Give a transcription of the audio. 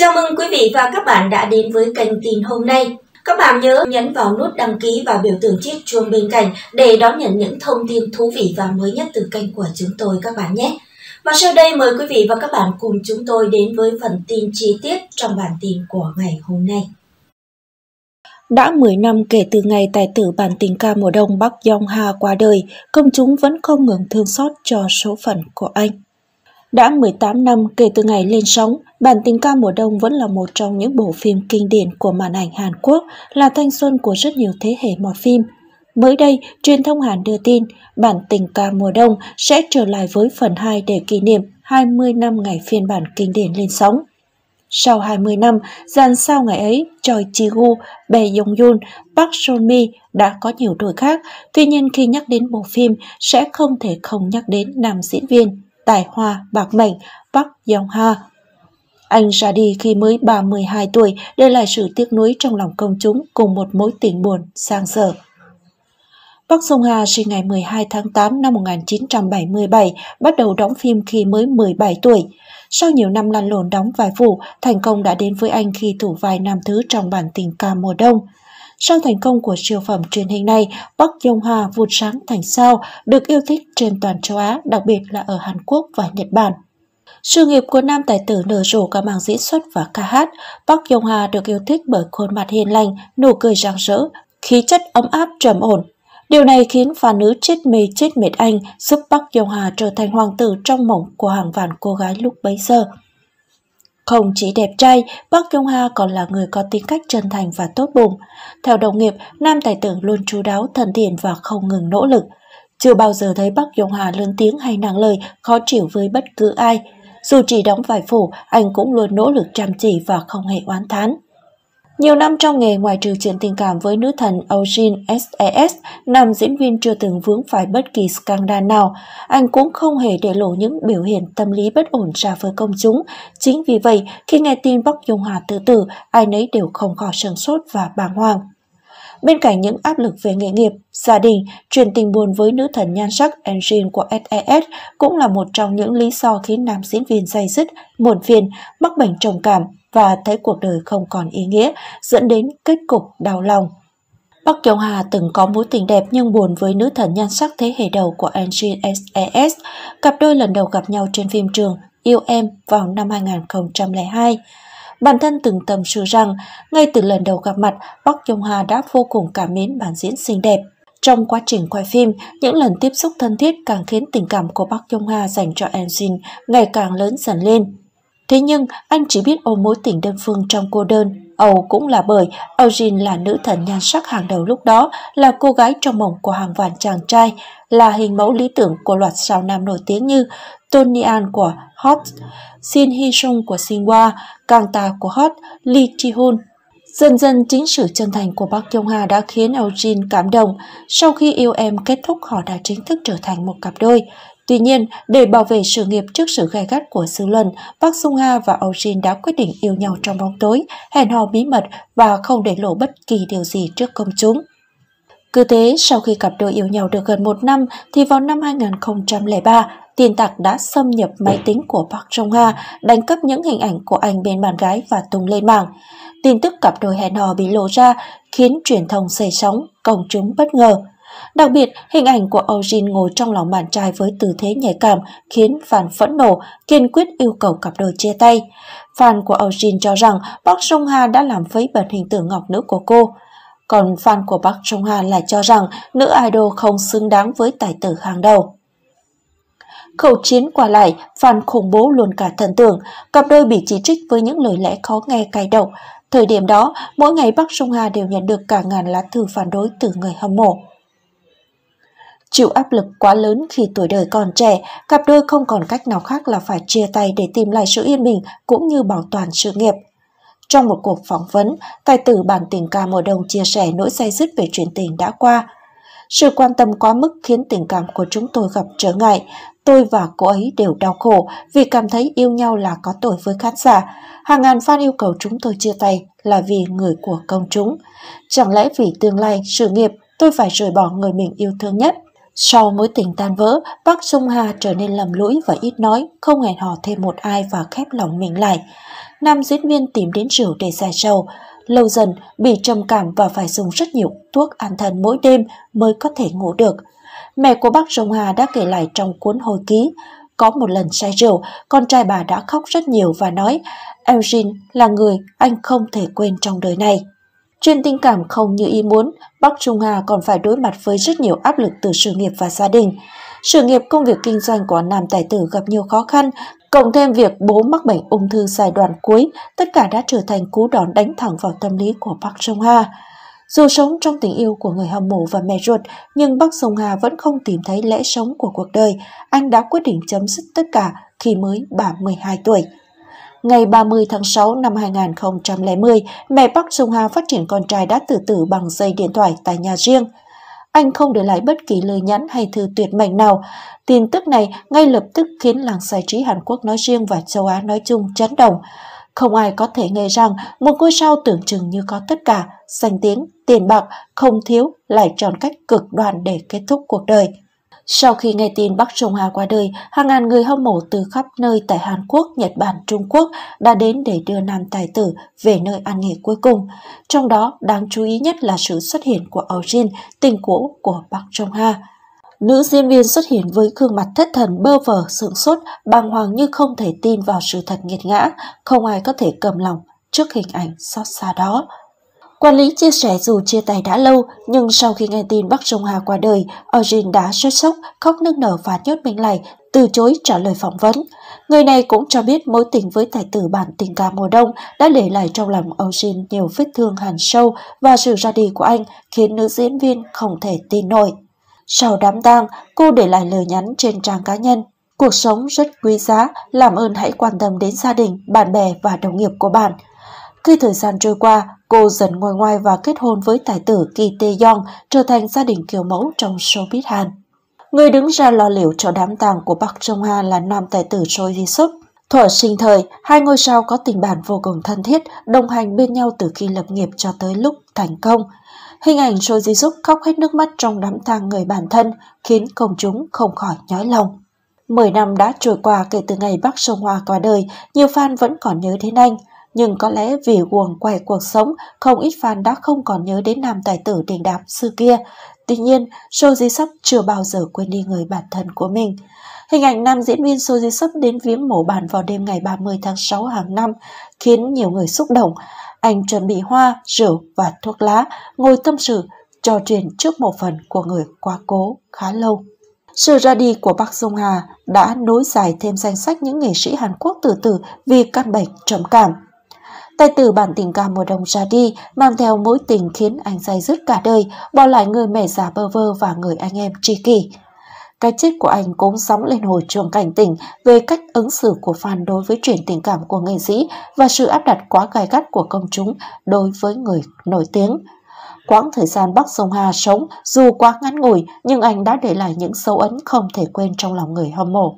Chào mừng quý vị và các bạn đã đến với kênh tin hôm nay. Các bạn nhớ nhấn vào nút đăng ký và biểu tượng chiếc chuông bên cạnh để đón nhận những thông tin thú vị và mới nhất từ kênh của chúng tôi các bạn nhé. Và sau đây mời quý vị và các bạn cùng chúng tôi đến với phần tin chi tiết trong bản tin của ngày hôm nay. Đã 10 năm kể từ ngày tài tử bản tình ca mùa đông Bắc Yong Ha qua đời, công chúng vẫn không ngừng thương xót cho số phận của anh. Đã 18 năm kể từ ngày lên sóng, bản tình ca mùa đông vẫn là một trong những bộ phim kinh điển của màn ảnh Hàn Quốc, là thanh xuân của rất nhiều thế hệ mọt phim. Mới đây, truyền thông Hàn đưa tin bản tình ca mùa đông sẽ trở lại với phần 2 để kỷ niệm 20 năm ngày phiên bản kinh điển lên sóng. Sau 20 năm, dàn sao ngày ấy, Choi Ji-gu, Bae Yong-yun, Park Seon-mi đã có nhiều đổi khác. Tuy nhiên khi nhắc đến bộ phim, sẽ không thể không nhắc đến nam diễn viên tài hoa bạc mệnh Park Yong Ha. Anh ra đi khi mới 32 tuổi, để lại sự tiếc nuối trong lòng công chúng cùng một mối tình buồn sang sở. Park Song Ha sinh ngày 12 tháng 8 năm 1977, bắt đầu đóng phim khi mới 17 tuổi. Sau nhiều năm lăn lộn đóng vài phụ, thành công đã đến với anh khi thủ vai nam thứ trong bản tình ca mùa đông. Sau thành công của siêu phẩm truyền hình này, Park Yong Ha vụt sáng thành sao, được yêu thích trên toàn châu Á, đặc biệt là ở Hàn Quốc và Nhật Bản. Sự nghiệp của nam tài tử nở rộ cả mảng diễn xuất và ca hát. Park Yong Ha được yêu thích bởi khuôn mặt hiền lành, nụ cười rạng rỡ, khí chất ấm áp trầm ổn. Điều này khiến phà nữ chết mê chết mệt anh, giúp Park Yong Ha trở thành hoàng tử trong mộng của hàng vạn cô gái lúc bấy giờ. Không chỉ đẹp trai, Park Yong Ha còn là người có tính cách chân thành và tốt bụng. Theo đồng nghiệp, nam tài tử luôn chú đáo, thân thiện và không ngừng nỗ lực. Chưa bao giờ thấy Park Yong Ha lớn tiếng hay nặng lời, khó chịu với bất cứ ai. Dù chỉ đóng vài phủ, anh cũng luôn nỗ lực chăm chỉ và không hề oán thán. Nhiều năm trong nghề ngoài trừ chuyện tình cảm với nữ thần Eugene S.E.S. nam diễn viên chưa từng vướng phải bất kỳ scandal nào. Anh cũng không hề để lộ những biểu hiện tâm lý bất ổn ra với công chúng. Chính vì vậy, khi nghe tin Bắc Dung Hà tự tử, ai nấy đều không khỏi sửng sốt và bàng hoàng. Bên cạnh những áp lực về nghề nghiệp, gia đình, truyền tình buồn với nữ thần nhan sắc Engine của SES cũng là một trong những lý do khiến nam diễn viên dây dứt, buồn phiền, mắc bệnh trầm cảm và thấy cuộc đời không còn ý nghĩa, dẫn đến kết cục đau lòng. Bắc Kiều Hà từng có mối tình đẹp nhưng buồn với nữ thần nhan sắc thế hệ đầu của Engine SES. Cặp đôi lần đầu gặp nhau trên phim trường Yêu Em vào năm 2002. Bản thân từng tâm sự rằng, ngay từ lần đầu gặp mặt, Park Yong Hà đã vô cùng cảm mến bản diễn xinh đẹp. Trong quá trình quay phim, những lần tiếp xúc thân thiết càng khiến tình cảm của Park Yong Ha dành cho Eunjin ngày càng lớn dần lên. Thế nhưng, anh chỉ biết ôm mối tình đơn phương trong cô đơn. Âu cũng là bởi Eugene là nữ thần nhan sắc hàng đầu lúc đó, là cô gái trong mộng của hàng vạn chàng trai, là hình mẫu lý tưởng của loạt sao nam nổi tiếng như Tony An của Hot, Shin Hee Sung của Sinwa, Kang Ta của Hot, Lee Ji Hoon. Dần dần chính sự chân thành của Park Yong Ha đã khiến Eugene cảm động. Sau khi yêu em kết thúc họ đã chính thức trở thành một cặp đôi. Tuy nhiên, để bảo vệ sự nghiệp trước sự gai gắt của dư luận, Park Sung Ha và Eugene đã quyết định yêu nhau trong bóng tối, hẹn hò bí mật và không để lộ bất kỳ điều gì trước công chúng. Cứ thế, sau khi cặp đôi yêu nhau được gần một năm, thì vào năm 2003, tin tặc đã xâm nhập máy tính của Park Jong Ha, đánh cắp những hình ảnh của anh bên bạn gái và tung lên mạng. Tin tức cặp đôi hẹn hò bị lộ ra khiến truyền thông xây sóng, công chúng bất ngờ. Đặc biệt, hình ảnh của Eugene ngồi trong lòng bạn trai với tư thế nhạy cảm khiến fan phẫn nộ, kiên quyết yêu cầu cặp đôi chia tay. Fan của Eugene cho rằng Park Jong Ha đã làm vấy bẩn hình tượng ngọc nữ của cô. Còn fan của Park Jong Ha lại cho rằng nữ idol không xứng đáng với tài tử hàng đầu. Khẩu chiến qua lại, fan khủng bố luôn cả thần tượng, cặp đôi bị chỉ trích với những lời lẽ khó nghe cay độc. Thời điểm đó, mỗi ngày Park Sung Ha đều nhận được cả ngàn lá thư phản đối từ người hâm mộ. Chịu áp lực quá lớn khi tuổi đời còn trẻ, cặp đôi không còn cách nào khác là phải chia tay để tìm lại sự yên bình cũng như bảo toàn sự nghiệp. Trong một cuộc phỏng vấn, tài tử bản tình ca mùa đông chia sẻ nỗi say dứt về chuyện tình đã qua. Sự quan tâm quá mức khiến tình cảm của chúng tôi gặp trở ngại. Tôi và cô ấy đều đau khổ vì cảm thấy yêu nhau là có tội với khán giả. Hàng ngàn fan yêu cầu chúng tôi chia tay là vì người của công chúng. Chẳng lẽ vì tương lai, sự nghiệp, tôi phải rời bỏ người mình yêu thương nhất? Sau mối tình tan vỡ, Park Sung Ha trở nên lầm lũi và ít nói, không hẹn hò thêm một ai và khép lòng mình lại. Nam diễn viên tìm đến rượu để giải sầu, lâu dần bị trầm cảm và phải dùng rất nhiều thuốc an thần mỗi đêm mới có thể ngủ được. Mẹ của bác Sông Hà đã kể lại trong cuốn hồi ký, có một lần say rượu, con trai bà đã khóc rất nhiều và nói elgin là người anh không thể quên trong đời này. Chuyện tình cảm không như ý muốn, Bắc Trung Hà còn phải đối mặt với rất nhiều áp lực từ sự nghiệp và gia đình. Sự nghiệp công việc kinh doanh của nam tài tử gặp nhiều khó khăn, cộng thêm việc bố mắc bệnh ung thư giai đoạn cuối, tất cả đã trở thành cú đòn đánh thẳng vào tâm lý của Bắc Trung Hà. Dù sống trong tình yêu của người hâm mộ và mẹ ruột, nhưng Bắc Sông Hà vẫn không tìm thấy lẽ sống của cuộc đời. Anh đã quyết định chấm dứt tất cả khi mới 32 tuổi. Ngày 30 tháng 6 năm 2010, mẹ Park Sung Ha phát triển con trai đã tự tử bằng dây điện thoại tại nhà riêng. Anh không để lại bất kỳ lời nhắn hay thư tuyệt mệnh nào. Tin tức này ngay lập tức khiến làng giải trí Hàn Quốc nói riêng và châu Á nói chung chấn động. Không ai có thể ngờ rằng một ngôi sao tưởng chừng như có tất cả, danh tiếng, tiền bạc, không thiếu, lại chọn cách cực đoan để kết thúc cuộc đời. Sau khi nghe tin Bắc Trung Hà qua đời, hàng ngàn người hâm mộ từ khắp nơi tại Hàn Quốc, Nhật Bản, Trung Quốc đã đến để đưa nam tài tử về nơi an nghỉ cuối cùng. Trong đó, đáng chú ý nhất là sự xuất hiện của Âu Jin, tình cũ của Bắc Trung Hà. Nữ diễn viên xuất hiện với gương mặt thất thần bơ vờ, sượng sốt, bàng hoàng như không thể tin vào sự thật nghiệt ngã, không ai có thể cầm lòng trước hình ảnh xót xa đó. Quản lý chia sẻ dù chia tay đã lâu, nhưng sau khi nghe tin Bắc Trung Hà qua đời, Eugene đã rất sốc, khóc nức nở và nhốt mình lại, từ chối trả lời phỏng vấn. Người này cũng cho biết mối tình với tài tử bản tình ca mùa đông đã để lại trong lòng Eugene nhiều vết thương hàn sâu và sự ra đi của anh khiến nữ diễn viên không thể tin nổi. Sau đám tang, cô để lại lời nhắn trên trang cá nhân. Cuộc sống rất quý giá, làm ơn hãy quan tâm đến gia đình, bạn bè và đồng nghiệp của bạn. Khi thời gian trôi qua, cô dần ngồi ngoài và kết hôn với tài tử Ki Tae Yong, trở thành gia đình kiểu mẫu trong showbiz Hàn. Người đứng ra lo liệu cho đám tang của Park Jong Ha là nam tài tử Choi Ji Suk. Thuở sinh thời, hai ngôi sao có tình bạn vô cùng thân thiết, đồng hành bên nhau từ khi lập nghiệp cho tới lúc thành công. Hình ảnh Choi Ji Suk khóc hết nước mắt trong đám tang người bản thân, khiến công chúng không khỏi nhói lòng. Mười năm đã trôi qua kể từ ngày Bắc Sông Hoa qua đời, nhiều fan vẫn còn nhớ đến anh – nhưng có lẽ vì guồng quay cuộc sống, không ít fan đã không còn nhớ đến nam tài tử đình đám xưa kia. Tuy nhiên, Soji Sub chưa bao giờ quên đi người bản thân của mình. Hình ảnh nam diễn viên Soji Sub đến viếng mổ bàn vào đêm ngày 30 tháng 6 hàng năm khiến nhiều người xúc động. Anh chuẩn bị hoa, rượu và thuốc lá, ngồi tâm sự, trò chuyện trước một phần của người quá cố khá lâu. Sự ra đi của bắc dung hà đã nối dài thêm danh sách những nghệ sĩ Hàn Quốc tử tử vì căn bệnh trầm cảm. Tài tử bản tình ca mùa đông ra đi, mang theo mối tình khiến anh say dứt cả đời, bỏ lại người mẹ già bơ vơ và người anh em tri kỷ. Cái chết của anh cũng sóng lên hồi chuông cảnh tỉnh về cách ứng xử của fan đối với chuyện tình cảm của nghệ sĩ và sự áp đặt quá gai gắt của công chúng đối với người nổi tiếng. Quãng thời gian Bắc Sông Hà sống dù quá ngắn ngủi nhưng anh đã để lại những dấu ấn không thể quên trong lòng người hâm mộ.